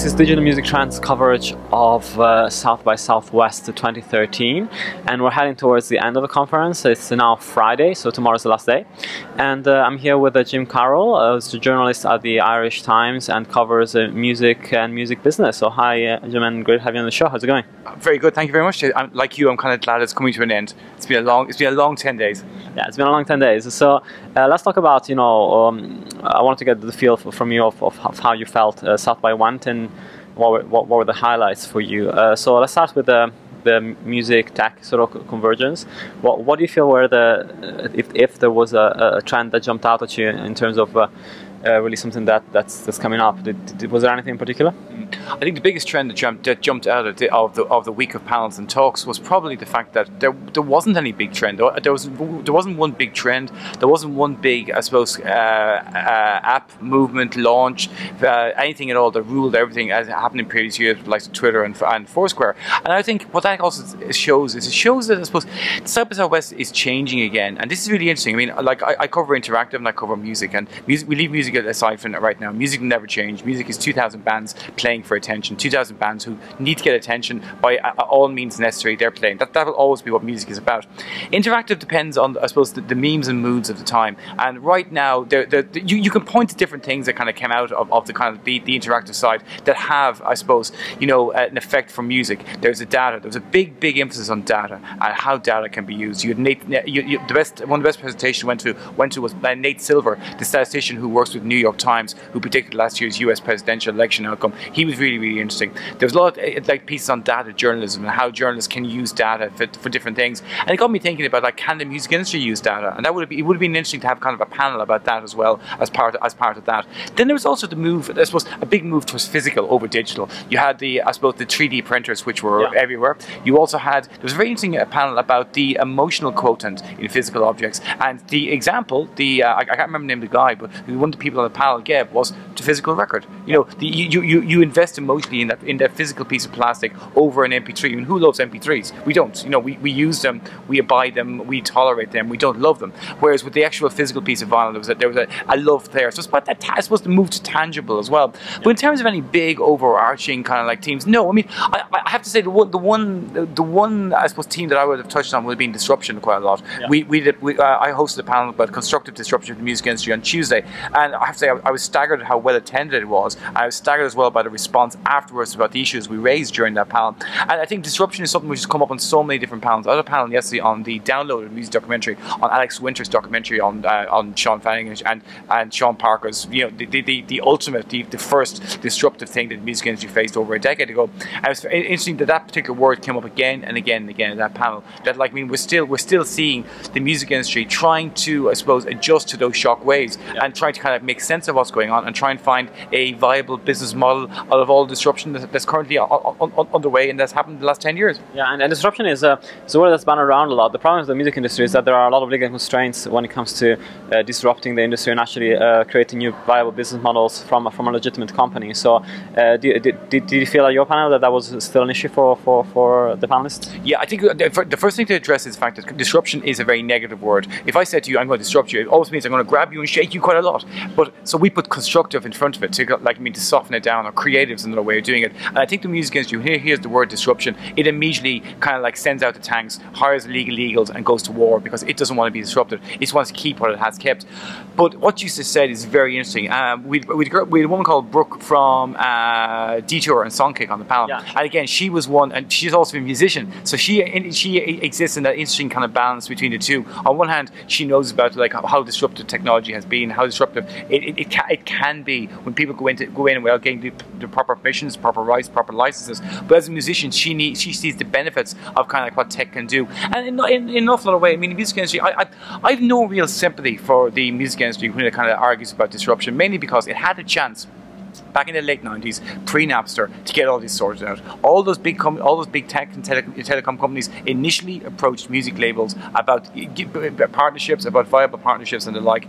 This is Digital Music Trends coverage of uh, South by Southwest 2013 and we're heading towards the end of the conference. It's now Friday, so tomorrow's the last day. And uh, I'm here with uh, Jim Carroll, uh, who's a journalist at the Irish Times and covers uh, music and music business. So hi uh, Jim and great to have you on the show. How's it going? Very good, thank you very much. I'm, like you, I'm kind of glad it's coming to an end. It's been a long, it's been a long 10 days. Yeah, it's been a long 10 days. So let's talk about, you know, um, I wanted to get the feel from you of, of how you felt South by went and what were, what, what were the highlights for you? Uh, so let's start with the the music tech sort of convergence. What what do you feel were the if if there was a, a trend that jumped out at you in terms of uh, really something that that's that's coming up? Did, did, was there anything in particular? I think the biggest trend that jumped, that jumped out of the, of the, of the week of panels and talks was probably the fact that there, there wasn't any big trend. There was there wasn't one big trend. There wasn't one big, I suppose, uh, uh, app movement launch, uh, anything at all that ruled everything as happened in previous years, like Twitter and, and Foursquare. And I think what that also shows is it shows that I suppose South by Southwest is changing again, and this is really interesting. I mean, like I, I cover interactive and I cover music, and music, we leave music aside from it right now. Music will never change. Music is 2,000 bands playing for attention, 2,000 bands who need to get attention by uh, all means necessary. They're playing. That that will always be what music is about. Interactive depends on, I suppose, the, the memes and moods of the time. And right now, they're, they're, you you can point to different things that kind of came out of, of the kind of the, the interactive side that have, I suppose, you know, uh, an effect from music. There's a data. There's a big big emphasis on data and how data can be used. You had Nate, uh, you, you, the best one of the best presentations went to went to was uh, Nate Silver, the statistician who works with New York Times, who predicted last year's U.S. presidential election outcome. He was really really interesting. There was a lot of eh, like pieces on data journalism and how journalists can use data for, for different things, and it got me thinking about like can the music industry use data, and that would be it would have been interesting to have kind of a panel about that as well as part of, as part of that. Then there was also the move, I suppose, a big move towards physical over digital. You had the I suppose the 3D printers which were yeah. everywhere. You also had there was a very interesting uh, panel about the emotional quotient in physical objects, and the example, the uh, I, I, can't remember the name of the guy, but one of the people on the panel gave was to physical record. You know, the, you, you you invest emotionally in that in that physical piece of plastic over an MP3. I mean, who loves MP3s? We don't. You know, we, we use them, we abide them, we tolerate them, we don't love them. Whereas with the actual physical piece of vinyl, there was a, there was a, a love there. So it's about that. I supposed to move to tangible as well. But in terms of any big overarching kind of like teams, no. I mean, I, I have to say the one the one the one I suppose team that I would have touched on would have been disruption quite a lot. Yeah. We we did we, uh, I hosted a panel about constructive disruption of the music industry on Tuesday, and I have to say I, I was staggered at how well attended it was. I was staggered as well by the response afterwards about the issues we raised during that panel. And I think disruption is something which has come up on so many different panels. I had a panel yesterday on the downloaded music documentary, on Alex Winter's documentary on uh, on Shawn Fanning and and Sean Parker's, you know, the the, the ultimate, the, the first disruptive thing that the music industry faced over a decade ago. And it was interesting that that particular word came up again and again and again in that panel. That like, I mean, we're still we're still seeing the music industry trying to, I suppose, adjust to those shock waves yeah. and trying to kind of make sense of what's going on and try and find a viable business model out of all the disruption that's currently underway and that's happened in the last 10 years. Yeah, and, and disruption is, uh, is a word that's been around a lot. The problem with the music industry is that there are a lot of legal constraints when it comes to uh, disrupting the industry and actually uh, creating new viable business models from, from a legitimate company. So uh, did, did, did you feel at your panel that that was still an issue for, for, for the panelists? Yeah, I think the first thing to address is the fact that disruption is a very negative word. If I said to you, I'm going to disrupt you, it always means I'm going to grab you and shake you quite a lot. But so we put constructive in front of it to like I mean to soften it down or creative is another way of doing it. And I think the music industry here hears the word disruption, it immediately kind of like sends out the tanks, hires legal legals, and goes to war because it doesn't want to be disrupted. It just wants to keep what it has kept. But what you just said is very interesting. Um, we we had a woman called Brooke from uh, Detour and Songkick on the panel, yeah. and again she was one, and she's also a musician, so she she exists in that interesting kind of balance between the two. On one hand, she knows about like how disruptive technology has been, how disruptive it, it, it, can, it can be when people go into go in without getting the, the proper permissions, proper rights, proper licenses. But as a musician, she needs she sees the benefits of kind of like what tech can do, and in, in, in an awful lot of way. I mean, the music industry, I, I, I have no real sympathy for the music industry when it kind of argues about disruption, mainly because it had a chance back in the late 90s, pre-Napster, to get all these sorted out. All those big com- all those big tech and tele- telecom companies initially approached music labels about partnerships, about viable partnerships and the like.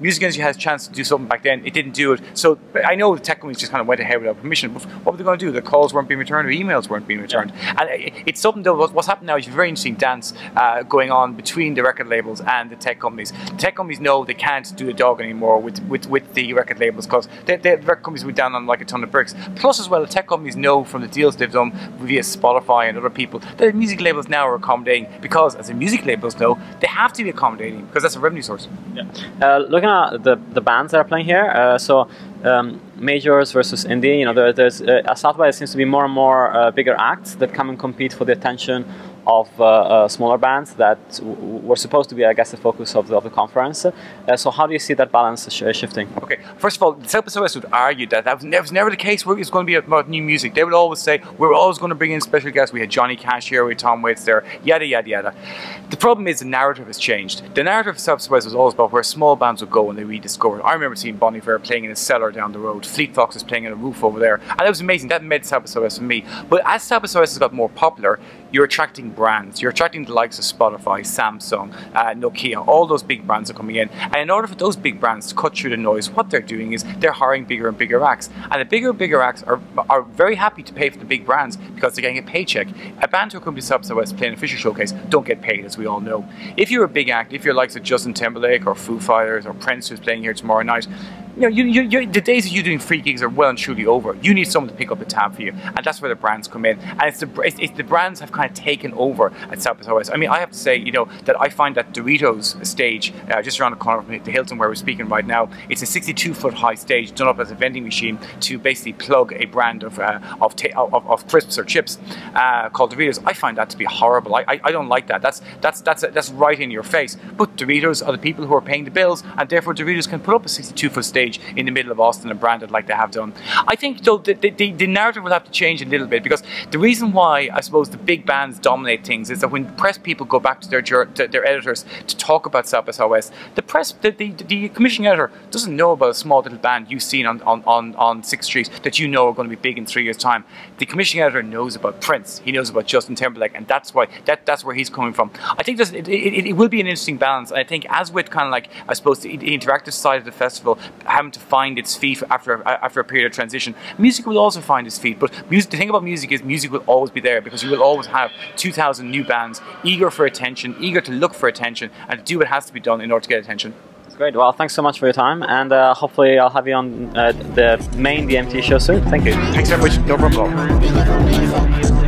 Music industry has a chance to do something back then. It didn't do it. So I know the tech companies just kind of went ahead without permission. But what were they going to do? The calls weren't being returned, or emails weren't being returned. And it's something that what's happening now is a very interesting dance uh, going on between the record labels and the tech companies. The tech companies know they can't do the dog anymore with with, with the record labels because the record companies went down on like a ton of bricks. Plus, as well, the tech companies know from the deals they've done via Spotify and other people that the music labels now are accommodating because, as the music labels know, they have to be accommodating because that's a revenue source. Yeah. Uh, looking the, the bands that are playing here, uh, so um, majors versus indie, you know, there, there's uh, South by seems to be more and more uh, bigger acts that come and compete for the attention of uh, uh, smaller bands that were supposed to be, I guess, the focus of the, of the conference. Uh, so how do you see that balance sh shifting? Okay, first of all, Southwest would argue that that was, never, the case where it's going to be about new music. They would always say, we're always going to bring in special guests. We had Johnny Cash here, we had Tom Waits there, yada, yada, yada. The problem is the narrative has changed. The narrative of by was always about where small bands would go when they rediscovered. I remember seeing Bon Iver playing in a cellar down the road, Fleet Foxes playing in a roof over there, and that was amazing. That made by for me. But as by has got more popular, you're attracting brands. You're attracting the likes of Spotify, Samsung, uh, Nokia, all those big brands are coming in. And in order for those big brands to cut through the noise, what they're doing is they're hiring bigger and bigger acts. And the bigger and bigger acts are, are very happy to pay for the big brands because they're getting a paycheck. A band who comes to Southwest playing a Fisher Showcase don't get paid, as we all know. If you're a big act, if you're likes of Justin Timberlake or Foo Fighters or Prince who's playing here tomorrow night, you know, you, you, the days of you doing free gigs are well and truly over. You need someone to pick up the tab for you, and that's where the brands come in. And it's the it's, it's the brands have kind of taken over at South by Southwest. I mean, I have to say, you know, that I find that Doritos stage uh, just around the corner from the Hilton where we're speaking right now, it's a 62 foot high stage done up as a vending machine to basically plug a brand of uh, of, of, of, crisps or chips uh, called Doritos. I find that to be horrible. I, I, I don't like that. That's that's that's that's right in your face. But Doritos are the people who are paying the bills, and therefore Doritos can put up a 62 foot stage stage in the middle of Austin and branded like they have done. I think though the, the, the, narrative will have to change a little bit because the reason why I suppose the big bands dominate things is that when press people go back to their to their editors to talk about South by the press the, the, the commissioning editor doesn't know about a small little band you've seen on, on, on, on Sixth Street that you know are going to be big in three years' time. The commissioning editor knows about Prince, he knows about Justin Timberlake, and that's why that that's where he's coming from. I think it, it, it will be an interesting balance. And I think as with kind of like I suppose the, the interactive side of the festival, having to find its feet after after a period of transition. Music will also find its feet, but music, the thing about music is music will always be there because you will always have 2,000 new bands eager for attention, eager to look for attention, and to do what has to be done in order to get attention. That's great. Well, thanks so much for your time, and uh, hopefully I'll have you on uh, the main DMT show soon. Thank you. Thanks very much. No problem.